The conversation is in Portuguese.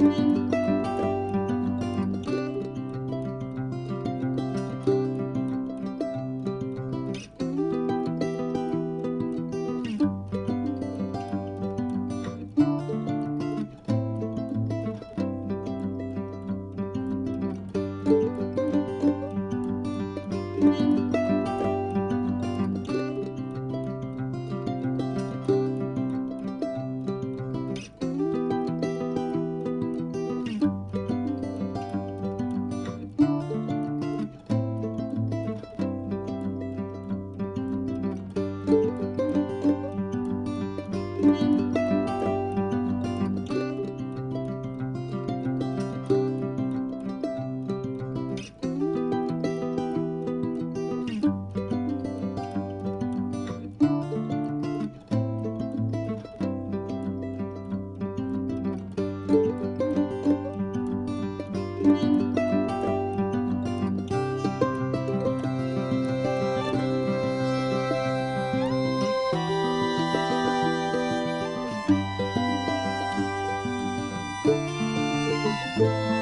Música Música